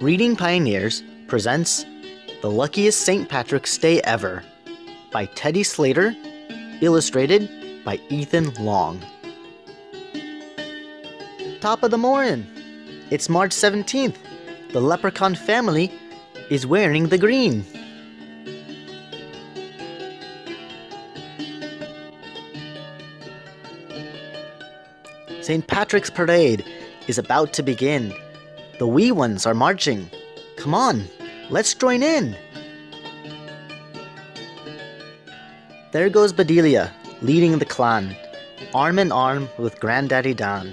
Reading Pioneers presents The Luckiest St. Patrick's Day Ever by Teddy Slater, illustrated by Ethan Long. Top of the morning! It's March 17th. The leprechaun family is wearing the green. St. Patrick's Parade is about to begin. The wee ones are marching. Come on, let's join in. There goes Bedelia, leading the clan, arm in arm with Granddaddy Dan.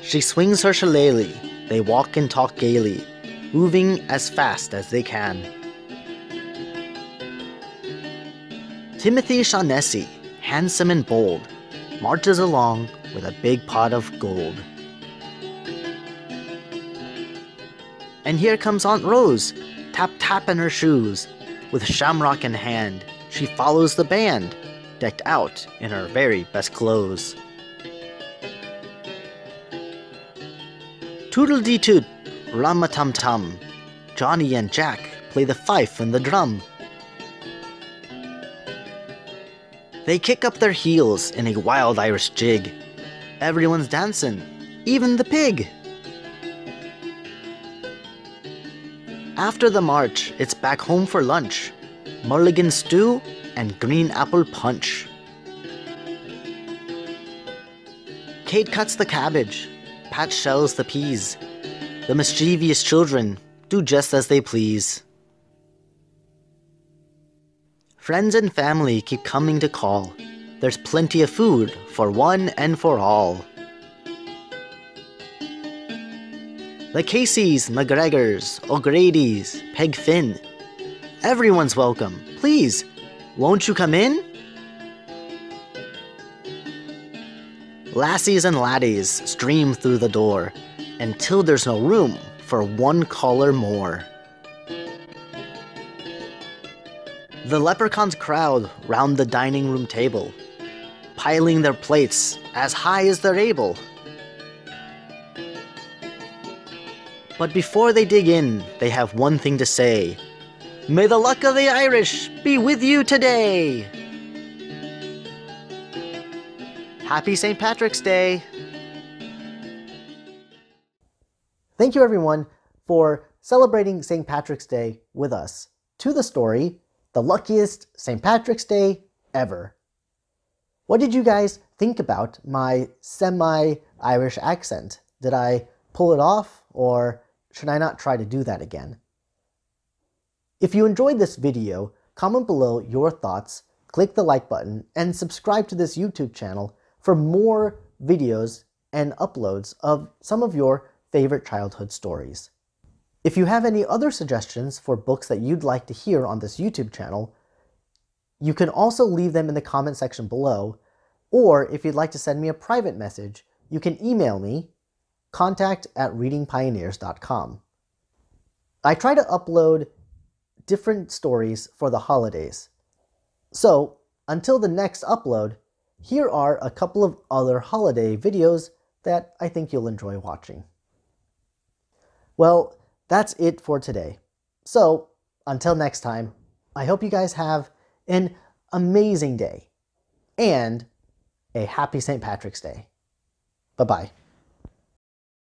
She swings her shillelagh, they walk and talk gaily, moving as fast as they can. Timothy Shaughnessy, handsome and bold, marches along with a big pot of gold. And here comes Aunt Rose, tap tap in her shoes, with shamrock in hand. She follows the band, decked out in her very best clothes. Toodle dee toot, rum a tum tum. Johnny and Jack play the fife and the drum. They kick up their heels in a wild Irish jig. Everyone's dancing, even the pig. After the march, it's back home for lunch. Mulligan stew and green apple punch. Kate cuts the cabbage. Pat shells the peas. The mischievous children do just as they please. Friends and family keep coming to call. There's plenty of food for one and for all. The Caseys, McGregors, O'Grady's, Peg Finn. Everyone's welcome. Please, won't you come in? Lassies and laddies stream through the door until there's no room for one caller more. The leprechauns crowd round the dining room table, piling their plates as high as they're able. But before they dig in, they have one thing to say May the luck of the Irish be with you today! Happy St. Patrick's Day! Thank you, everyone, for celebrating St. Patrick's Day with us. To the story, the luckiest St. Patrick's Day ever. What did you guys think about my semi Irish accent? Did I pull it off, or should I not try to do that again? If you enjoyed this video, comment below your thoughts, click the like button, and subscribe to this YouTube channel for more videos and uploads of some of your favorite childhood stories. If you have any other suggestions for books that you'd like to hear on this YouTube channel, you can also leave them in the comment section below, or if you'd like to send me a private message, you can email me, contact at readingpioneers.com. I try to upload different stories for the holidays. So, until the next upload, here are a couple of other holiday videos that I think you'll enjoy watching. Well, that's it for today. So, until next time, I hope you guys have an amazing day and a happy St. Patrick's Day. Bye bye.